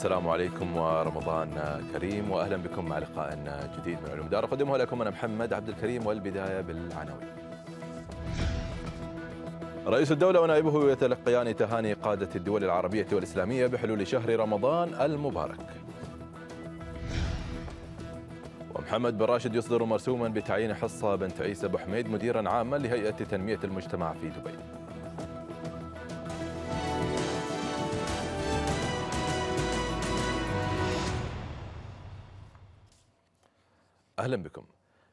السلام عليكم ورمضان كريم واهلا بكم مع لقاء جديد من علوم دار اقدمه لكم أنا محمد عبد الكريم والبداية بالعناوين. رئيس الدولة ونائبه يتلقيان تهاني قادة الدول العربية والإسلامية بحلول شهر رمضان المبارك. ومحمد بن راشد يصدر مرسوما بتعيين حصة بنت عيسى أبو حميد مديرا عاما لهيئة تنمية المجتمع في دبي. أهلا بكم.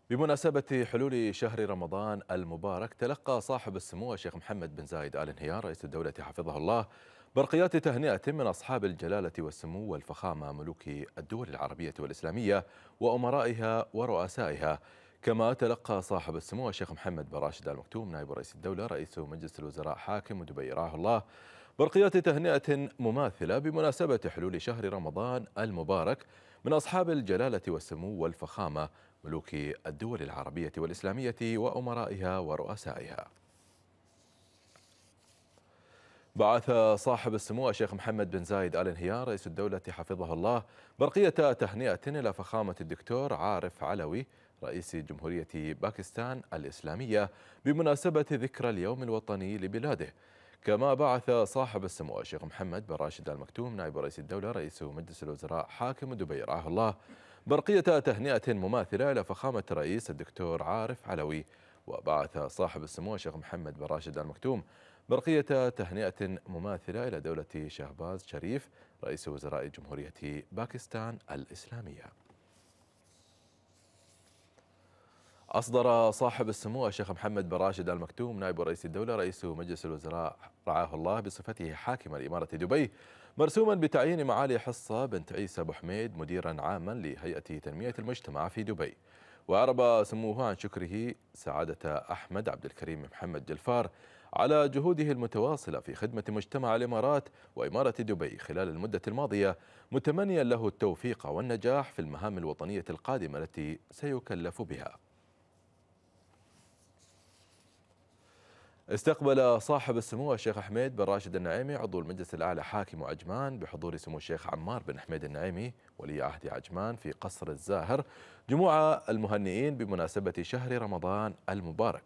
بمناسبة حلول شهر رمضان المبارك تلقى صاحب السمو الشيخ محمد بن زايد آل نهيان رئيس الدولة حفظه الله برقيات تهنئة من أصحاب الجلالة والسمو والفخامة ملوك الدول العربية والإسلامية وأمرائها ورؤسائها. كما تلقى صاحب السمو الشيخ محمد بن راشد آل مكتوم نائب رئيس الدولة رئيس مجلس الوزراء حاكم دبي رعاه الله. برقيات تهنئة مماثلة بمناسبة حلول شهر رمضان المبارك. من أصحاب الجلالة والسمو والفخامة ملوك الدول العربية والإسلامية وأمرائها ورؤسائها. بعث صاحب السمو الشيخ محمد بن زايد آل نهيان رئيس الدولة حفظه الله برقية تهنئة إلى فخامة الدكتور عارف علوي رئيس جمهورية باكستان الإسلامية بمناسبة ذكرى اليوم الوطني لبلاده. كما بعث صاحب السمو الشيخ محمد بن راشد المكتوم نائب رئيس الدولة رئيس مجلس الوزراء حاكم دبي رعاه الله. برقية تهنئة مماثلة إلى فخامة الرئيس الدكتور عارف علوي. وبعث صاحب السمو الشيخ محمد بن راشد المكتوم برقية تهنئة مماثلة إلى دولة شهباز شريف رئيس وزراء جمهورية باكستان الإسلامية. أصدر صاحب السمو الشيخ محمد بن راشد المكتوم نائب رئيس الدولة رئيس مجلس الوزراء. رعاه الله بصفته حاكم لإمارة دبي مرسوما بتعيين معالي حصة بنت عيسى أبو حميد مديرا عاما لهيئة تنمية المجتمع في دبي. وأعرب سموه عن شكره سعادة أحمد عبد الكريم محمد جلفار على جهوده المتواصلة في خدمة مجتمع الإمارات وإمارة دبي خلال المدة الماضية متمنيا له التوفيق والنجاح في المهام الوطنية القادمة التي سيكلف بها. استقبل صاحب السمو الشيخ حميد بن راشد النعيمي عضو المجلس الأعلى حاكم عجمان بحضور سمو الشيخ عمار بن حميد النعيمي ولي عهد عجمان في قصر الزاهر جموع المهنئين بمناسبة شهر رمضان المبارك.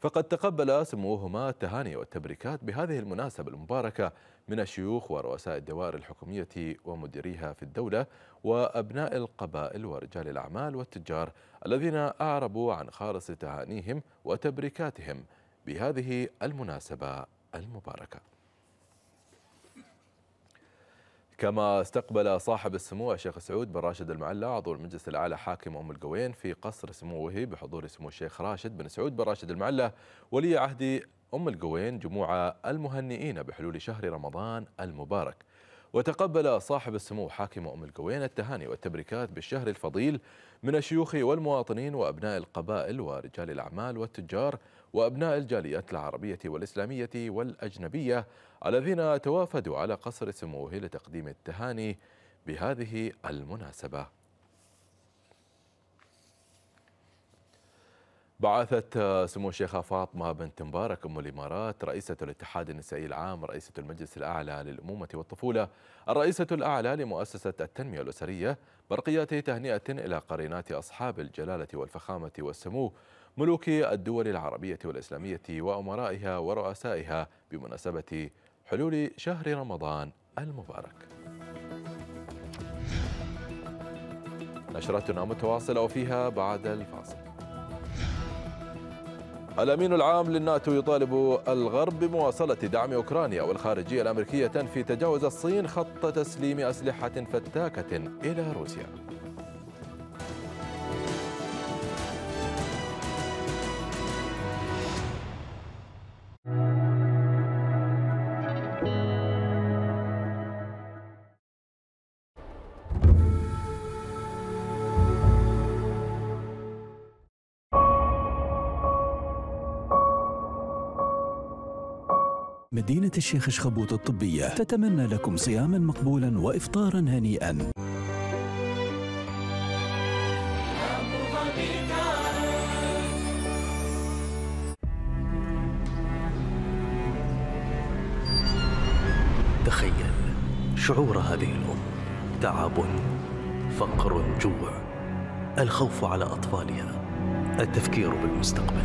فقد تقبل سموهما التهاني والتبريكات بهذه المناسبة المباركة من الشيوخ ورؤساء الدوائر الحكومية ومديريها في الدولة وأبناء القبائل ورجال الأعمال والتجار الذين أعربوا عن خالص تهانيهم وتبريكاتهم بهذه المناسبة المباركة. كما استقبل صاحب السمو الشيخ سعود بن راشد المعلى عضو المجلس الأعلى حاكم أم القوين في قصر سموه بحضور سمو الشيخ راشد بن سعود بن راشد المعلى ولي عهد أم القوين جموع المهنئين بحلول شهر رمضان المبارك. وتقبل صاحب السمو حاكم أم القوين التهاني والتبريكات بالشهر الفضيل من الشيوخ والمواطنين وأبناء القبائل ورجال الأعمال والتجار وأبناء الجاليات العربية والإسلامية والأجنبية الذين توافدوا على قصر سموه لتقديم التهاني بهذه المناسبة. بعثت سمو الشيخة فاطمة بنت مبارك أم الإمارات رئيسة الاتحاد النسائي العام رئيسة المجلس الأعلى للأمومة والطفولة الرئيسة الأعلى لمؤسسة التنمية الأسرية برقيات تهنئة إلى قرينات أصحاب الجلالة والفخامة والسمو ملوك الدول العربية والإسلامية وأمرائها ورؤسائها بمناسبة حلول شهر رمضان المبارك. نشرتنا متواصلة وفيها بعد الفاصل. الأمين العام للناتو يطالب الغرب بمواصلة دعم أوكرانيا والخارجية الأمريكية تنفي تجاوز الصين خط تسليم أسلحة فتاكة إلى روسيا. مدينة الشيخ شخبوط الطبية تتمنى لكم صياما مقبولا وإفطارا هنيئا. تخيل شعور هذه الأم. تعب فقر جوع. الخوف على أطفالها. التفكير بالمستقبل.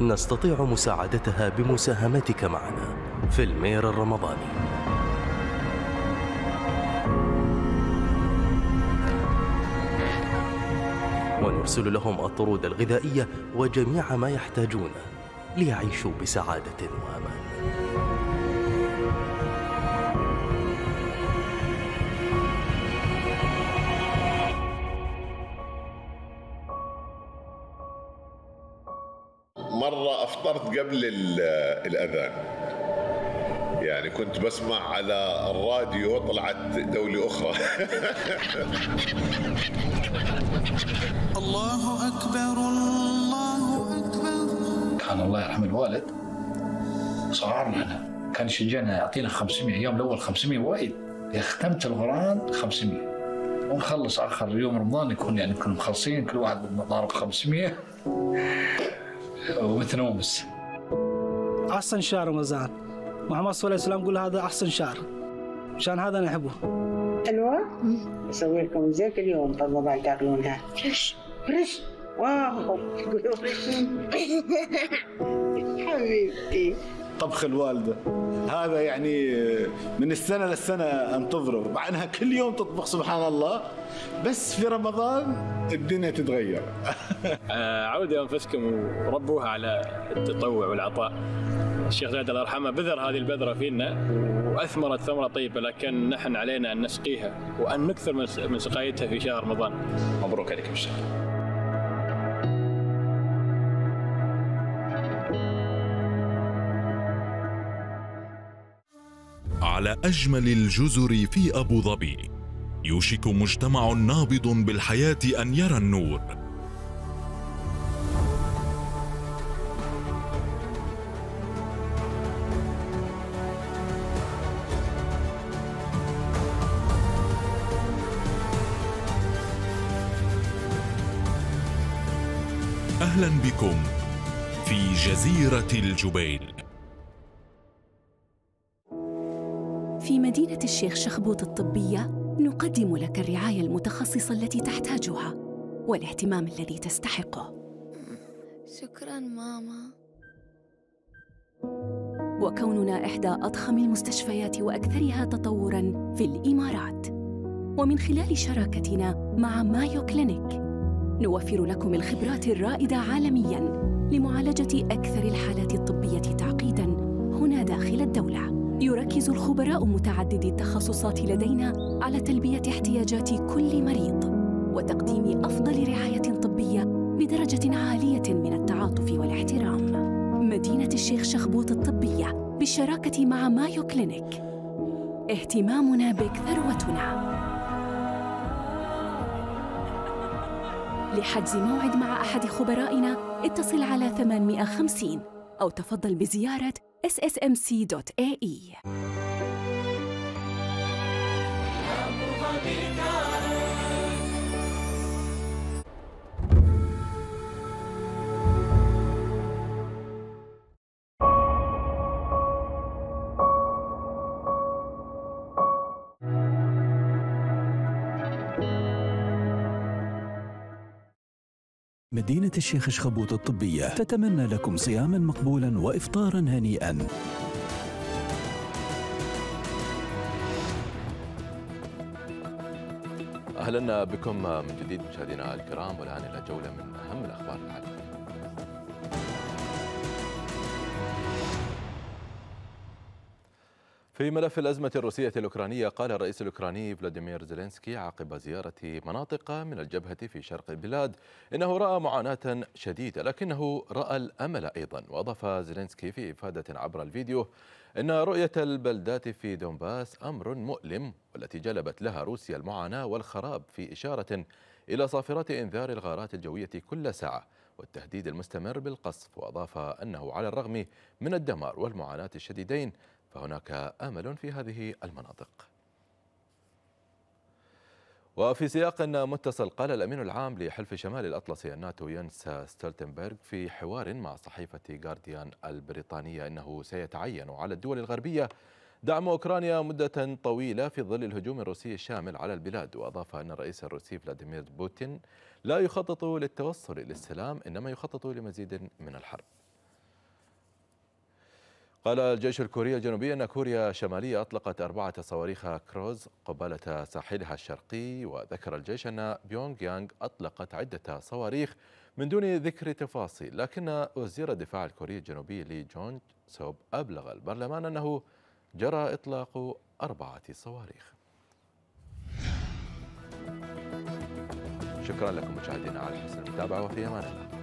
نستطيع مساعدتها بمساهمتك معنا في المير الرمضاني. ونرسل لهم الطرود الغذائية وجميع ما يحتاجونه ليعيشوا بسعادة وأمان. قبل ال- الأذان. يعني كنت بسمع على الراديو طلعت دولة أخرى. الله أكبر الله أكبر. كان الله يرحم الوالد. صغارنا لنا كان يشجعنا يعطينا 500 يوم الأول 500 وايد. اذا ختمت القرآن 500 ونخلص آخر يوم رمضان يكون يعني كنا مخلصين كل واحد ضارب 500 ومتنومس. أحسن شهر رمضان. محمد صلى الله عليه وسلم يقول هذا أحسن شهر. عشان هذا أنا أحبه. حلوة؟ أسوي لكم زي كل يوم في رمضان تاكلونها. fresh. fresh؟ wow. تقولوا حبيبتي. طبخ الوالدة. هذا يعني من السنة للسنة انتظره مع إنها كل يوم تطبخ سبحان الله. بس في رمضان الدنيا تتغير. عودوا أنفسكم وربوها على التطوع والعطاء. الشيخ زايد الله يرحمه بذر هذه البذرة فينا وأثمرت ثمرة طيبة لكن نحن علينا أن نسقيها وأن نكثر من سقايتها في شهر رمضان. مبروك عليكم الشهر. على أجمل الجزر في أبو ظبي يوشك مجتمع نابض بالحياة أن يرى النور أهلا بكم في جزيرة الجبيل. في مدينة الشيخ شخبوط الطبية نقدم لك الرعاية المتخصصة التي تحتاجها والاهتمام الذي تستحقه. شكرا ماما. وكوننا إحدى أضخم المستشفيات وأكثرها تطوراً في الإمارات. ومن خلال شراكتنا مع مايو كلينيك نوفر لكم الخبرات الرائدة عالمياً لمعالجة أكثر الحالات الطبية تعقيداً هنا داخل الدولة يركز الخبراء متعددي التخصصات لدينا على تلبية احتياجات كل مريض وتقديم أفضل رعاية طبية بدرجة عالية من التعاطف والاحترام. مدينة الشيخ شخبوط الطبية بالشراكة مع مايو كلينيك. اهتمامنا بك ثروتنا. لحجز موعد مع أحد خبرائنا اتصل على 850 أو تفضل بزيارة ssmc.ae مدينة الشيخ شخبوط الطبية تتمنى لكم صياما مقبولا وإفطارا هنيئا أهلا بكم من جديد مشاهدينا الكرام والآن إلى جولة من أهم الأخبار العالمية. في ملف الأزمة الروسية الأوكرانية قال الرئيس الأوكراني فلاديمير زيلينسكي عقب زيارة مناطق من الجبهة في شرق البلاد إنه رأى معاناة شديدة لكنه رأى الأمل أيضا. وأضاف زيلينسكي في إفادة عبر الفيديو إن رؤية البلدات في دونباس أمر مؤلم والتي جلبت لها روسيا المعاناة والخراب في إشارة إلى صافرات إنذار الغارات الجوية كل ساعة والتهديد المستمر بالقصف. وأضاف أنه على الرغم من الدمار والمعاناة الشديدين فهناك آمل في هذه المناطق. وفي سياق متصل قال الأمين العام لحلف شمال الأطلسي الناتو ينس ستولتنبرغ في حوار مع صحيفة جارديان البريطانية إنه سيتعين على الدول الغربية دعم أوكرانيا مدة طويلة في ظل الهجوم الروسي الشامل على البلاد وأضاف أن الرئيس الروسي فلاديمير بوتين لا يخطط للتوصل للسلام إنما يخطط لمزيد من الحرب قال الجيش الكوري الجنوبي أن كوريا الشمالية أطلقت أربعة صواريخ كروز قبالة ساحلها الشرقي وذكر الجيش أن بيونغ يانغ أطلقت عدة صواريخ من دون ذكر تفاصيل. لكن وزير الدفاع الكوري الجنوبي لي جونج سوب أبلغ البرلمان أنه جرى إطلاق أربعة صواريخ. شكرا لكم مشاهدينا على حسن المتابعة وفي أمان الله.